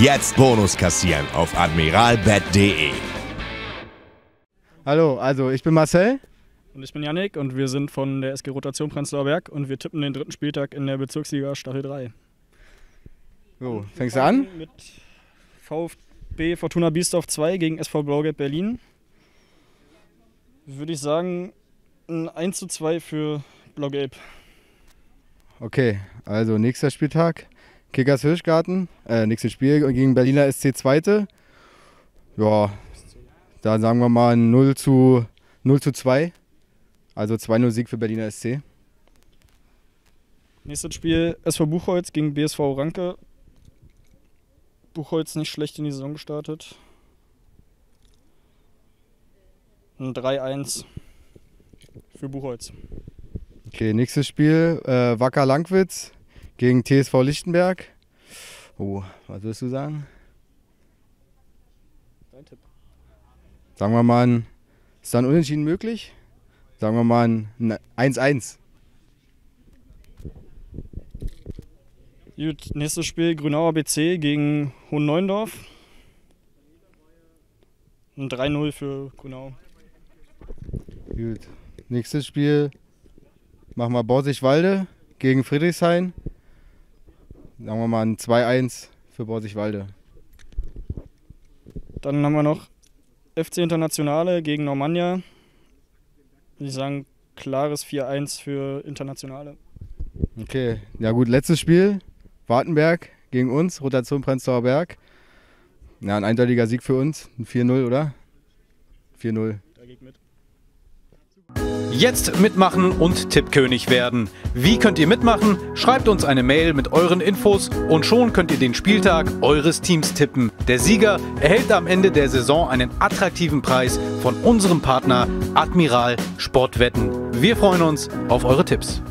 Jetzt Bonus kassieren auf admiralbet.de. Hallo, also ich bin Marcel. Und ich bin Yannick und wir sind von der SG Rotation Prenzlauer Berg und wir tippen den dritten Spieltag in der Bezirksliga Staffel 3. So, fängst du an? Mit VfB Fortuna Biesdorf 2 gegen SV Blaugelb Berlin. Würde ich sagen, ein 1 zu 2 für Blaugelb. Okay, also nächster Spieltag. Kickers Hirschgarten, äh, nächstes Spiel gegen Berliner SC Zweite. Ja, da sagen wir mal 0 zu, 0 zu 2. Also 2-0 Sieg für Berliner SC. Nächstes Spiel SV Buchholz gegen BSV Ranke. Buchholz nicht schlecht in die Saison gestartet. Ein 3-1 für Buchholz. Okay, nächstes Spiel äh, Wacker Langwitz gegen TSV Lichtenberg. Oh, was würdest du sagen? Dein Tipp. Sagen wir mal, ein, ist dann Unentschieden möglich? Sagen wir mal ein 1-1. Gut, nächstes Spiel Grünauer BC gegen Hohen Neuendorf. Ein 3-0 für Grünau. Gut. Nächstes Spiel machen wir Borsigwalde gegen Friedrichshain. Sagen wir mal ein 2-1 für Borsigwalde. Dann haben wir noch FC Internationale gegen Normannia. Würde ich sagen, klares 4-1 für Internationale. Okay, ja gut, letztes Spiel. Wartenberg gegen uns, Rotation Prenzlauer Berg. Ja, ein eindeutiger Sieg für uns. Ein 4-0, oder? 4-0. Da geht mit. Jetzt mitmachen und Tippkönig werden. Wie könnt ihr mitmachen? Schreibt uns eine Mail mit euren Infos und schon könnt ihr den Spieltag eures Teams tippen. Der Sieger erhält am Ende der Saison einen attraktiven Preis von unserem Partner Admiral Sportwetten. Wir freuen uns auf eure Tipps.